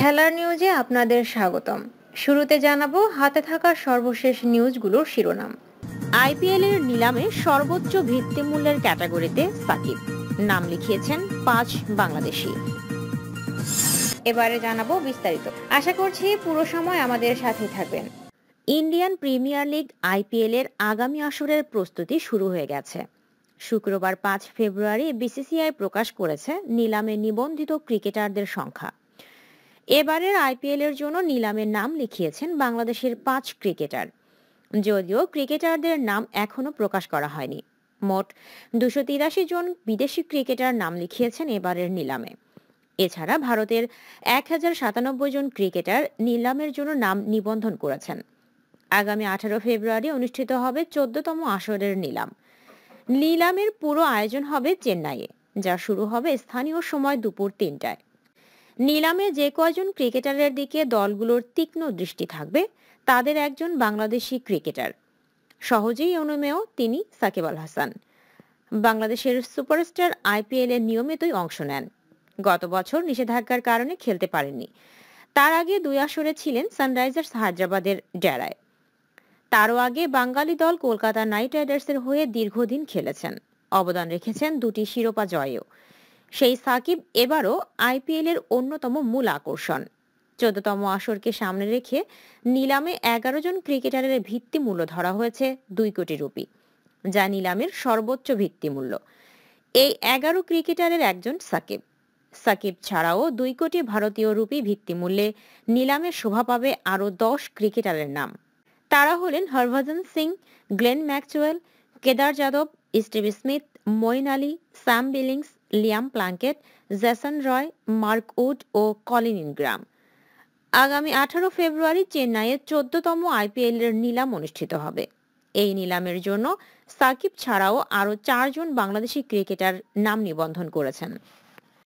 খেলার নিউজে আপনাদের স্বাগতম। শুরুতে জানাব হাতে থাকা সর্বশেষ নিউজগুলোর শিরোনাম। আইপিএল এর নিলামে সর্বোচ্চ ভিত্তিমূল্যের ক্যাটাগরিতে সাকিব নাম লিখিয়েছেন পাঁচ বাংলাদেশি। এবারে জানাব বিস্তারিত। আশা করছি পুরো সময় আমাদের সাথে থাকবেন। ইন্ডিয়ান প্রিমিয়ার লিগ আইপিএল এর আগামী আসরের প্রস্তুতি শুরু হয়ে গেছে। শুক্রবার পাঁচ ফেব্রুয়ারি বিসিসিআই প্রকাশ করেছে নিলামে নিবন্ধিত ক্রিকেটারদের সংখ্যা। এবারের আইপিএল এর জন্য নিলামের নাম লিখিয়েছেন বাংলাদেশের পাঁচ ক্রিকেটার। যদিও ক্রিকেটারদের নাম এখনও প্রকাশ করা হয়নি। মোট দুশো তিরাশি জন বিদেশি ক্রিকেটার নাম লিখিয়েছেন এবারের নিলামে। এছাড়া ভারতের এক হাজার সাতানব্বই জন ক্রিকেটার নিলামের জন্য নাম নিবন্ধন করেছেন। আগামী আঠারো ফেব্রুয়ারি অনুষ্ঠিত হবে চোদ্দতম আসরের নিলাম। নিলামের পুরো আয়োজন হবে চেন্নাইয়ে, যা শুরু হবে স্থানীয় সময় দুপুর তিনটায়। নিলামে যে কয়জন ক্রিকেটারের দিকে দলগুলোর তীক্ষ্ণ দৃষ্টি থাকবে, তাদের একজন বাংলাদেশি ক্রিকেটার। সহজেই অনুমেয় তিনি সাকিব আল হাসান। বাংলাদেশের সুপারস্টার আইপিএল এর নিয়মিতই অংশ নেন। গত বছর নিষেধাজ্ঞার কারণে খেলতে পারেননি। তার আগে দুই আসরে ছিলেন সানরাইজার্স হায়দ্রাবাদের ডেরায়। তারও আগে বাঙালি দল কলকাতা নাইট রাইডার্সের হয়ে দীর্ঘদিন খেলেছেন। অবদান রেখেছেন দুটি শিরোপা জয়েও। সেই সাকিব এবারও আইপিএল এর অন্যতম মূল আকর্ষণ। চোদ্দতম আসরকে সামনে রেখে নিলামে এগারো জন ক্রিকেটারের ভিত্তি মূল্য ধরা হয়েছে দুই কোটি রুপি, যা নিলামের সর্বোচ্চ ভিত্তিমূল্য এই এগারো ক্রিকেটারের একজন সাকিব। সাকিব ছাড়াও দুই কোটি ভারতীয় রুপি ভিত্তিমূল্যে নিলামে শোভা পাবে আরও দশ ক্রিকেটারের নাম। তারা হলেন Harbhajan Singh, Glenn Maxwell Kedar Yadav, Steve Smith Moeen Ali, Sam Billings Liam Plunkett, Jason Roy, Mark Wood ও কলিন ইনগ্রাম। আগামী আঠারো ফেব্রুয়ারি চেন্নাইয়ে চোদ্দতম আইপিএল এর নিলাম অনুষ্ঠিত হবে। এই নিলামের জন্য সাকিব ছাড়াও আরও চারজন বাংলাদেশি ক্রিকেটার নাম নিবন্ধন করেছেন।